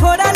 put up